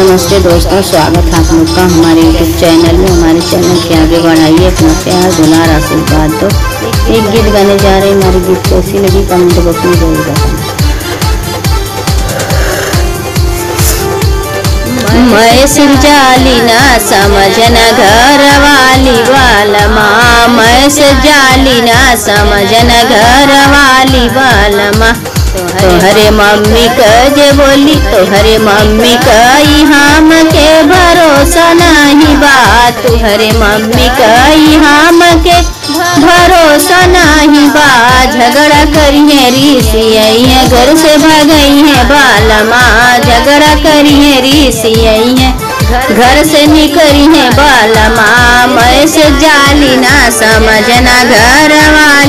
नमस्ते दोस्तों स्वागत है आप लोग का हमारे यूट्यूब चैनल में। हमारे चैनल के आगे बढ़ाइए अपना प्यार, दुलार, आशीर्वाद। दो एक गीत गाने जा रहे हैं, हमारी गीत कैसी लगी कमेंट बॉक्स में ज़रूर बताना। मैं जाली ना समझना घर वाली वाला माँ। मैं जाली ना समझना घर वाली वाला माँ। तोहरे मम्मी क जे बोली तोहरे मम्मी कई हम के भरोसा नहीं बात तोहरे मम्मी कई हम के भरोसा नहीं बा। झगड़ा करिए रीसी है घर से भगई है बाला माँ झगड़ा करिए रीसी है घर से निकली है बाला माँ से जाली ना समझना, घर वाली बाला माँ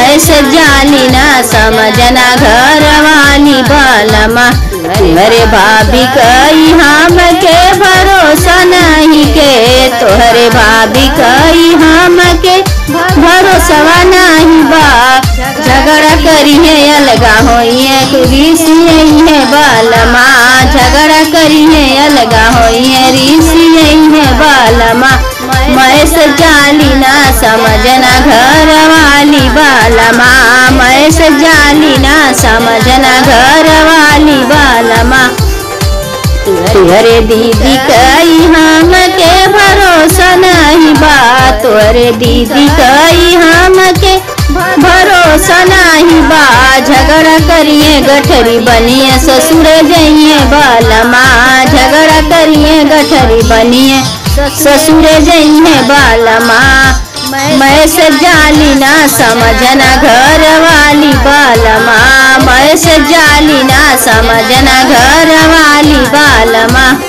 जाली ना समझना घर वाली बाला माँ तुम्हारे भाभी कई हम के भरोसा नहीं के? तोहरे भाभी कई हम के भरोसा नहीं बा। झगड़ा करिए अलगा होइए है बालमा। झगड़ा करिए अलगा होइए मैं से ना समझना घर वाली बालमा। तुहरे दीदी कई हम के भरोसा नहीं बा। तोरे दीदी कई हम के भरोसा नहीं बा। झगड़ा करिए गठरी बनिए ससुर जाइए बालमा। झगड़ा करिए गठरी बनिए ससुर जाइए बालमा। मैं सजाली ना समझना घर वाली बालमा। मैं सजाली जाली ना समझना घर वाली बालमा।